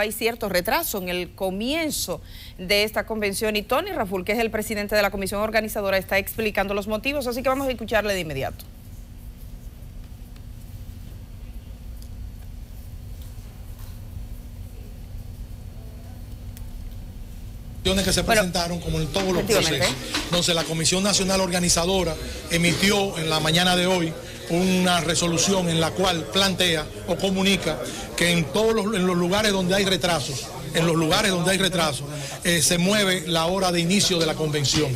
hay cierto retraso en el comienzo de esta convención y Tony Raful, que es el presidente de la comisión organizadora, está explicando los motivos, así que vamos a escucharle de inmediato. que se presentaron como en todos los procesos. Entonces la Comisión Nacional Organizadora emitió en la mañana de hoy una resolución en la cual plantea o comunica que en todos los, en los lugares donde hay retrasos, en los lugares donde hay retrasos, eh, se mueve la hora de inicio de la convención.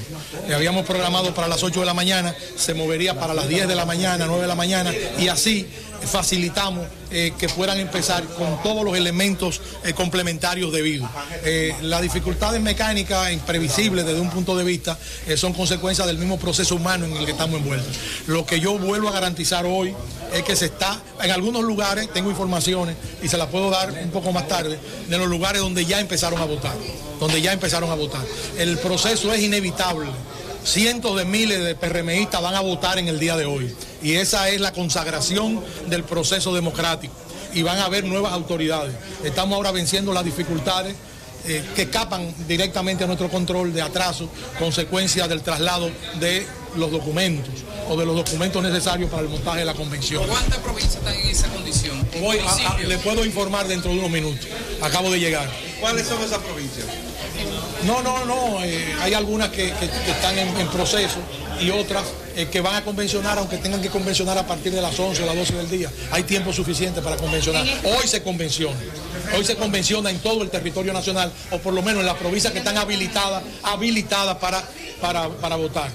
Le habíamos programado para las 8 de la mañana, se movería para las 10 de la mañana, 9 de la mañana, y así facilitamos eh, que puedan empezar con todos los elementos eh, complementarios debidos. Eh, las dificultades mecánicas imprevisibles desde un punto de vista son consecuencias del mismo proceso humano en el que estamos envueltos. Lo que yo vuelvo a garantizar hoy es que se está, en algunos lugares, tengo informaciones y se las puedo dar un poco más tarde, de los lugares donde ya empezaron a votar, donde ya empezaron a votar. El proceso es inevitable cientos de miles de PRMistas van a votar en el día de hoy. Y esa es la consagración del proceso democrático. Y van a haber nuevas autoridades. Estamos ahora venciendo las dificultades eh, que escapan directamente a nuestro control de atraso, consecuencia del traslado de los documentos o de los documentos necesarios para el montaje de la convención. ¿Cuántas provincias están en esa condición? Voy le puedo informar dentro de unos minutos. Acabo de llegar. ¿Cuáles son esas provincias? No, no, no. Eh, hay algunas que, están en, proceso y otras eh, que van a convencionar, aunque tengan que convencionar a partir de las 11 o las 12 del día. Hay tiempo suficiente para convencionar. Hoy se convenciona. Hoy se convenciona en todo el territorio nacional, o por lo menos en las provincias que están habilitadas, habilitadas para, para, para votar.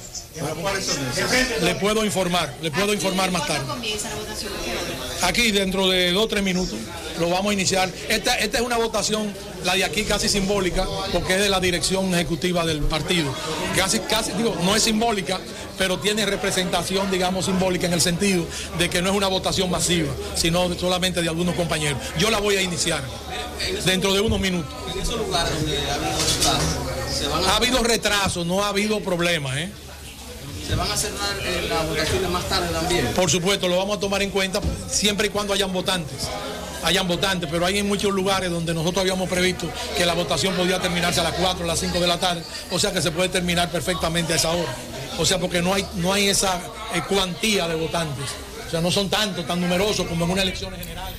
Le puedo informar, le puedo informar más tarde. Aquí dentro de dos o tres minutos lo vamos a iniciar. Esta, esta es una votación, la de aquí casi simbólica, porque es de la dirección ejecutiva del partido. Casi, casi, digo, no es simbólica, pero tiene representación, digamos, simbólica en el sentido de que no es una votación masiva, sino solamente de algunos compañeros. Yo la voy a iniciar dentro de unos minutos. ¿En esos lugares donde ha habido retrasos? Ha habido retrasos, no ha habido problemas, ¿eh? ¿Se van a cerrar eh, las votaciones más tarde también? Por supuesto, lo vamos a tomar en cuenta siempre y cuando hayan votantes. Hayan votantes, pero hay en muchos lugares donde nosotros habíamos previsto que la votación podía terminarse a las 4 a las 5 de la tarde, o sea que se puede terminar perfectamente a esa hora. O sea, porque no hay, no hay esa eh, cuantía de votantes. O sea, no son tantos, tan numerosos como en una elección general.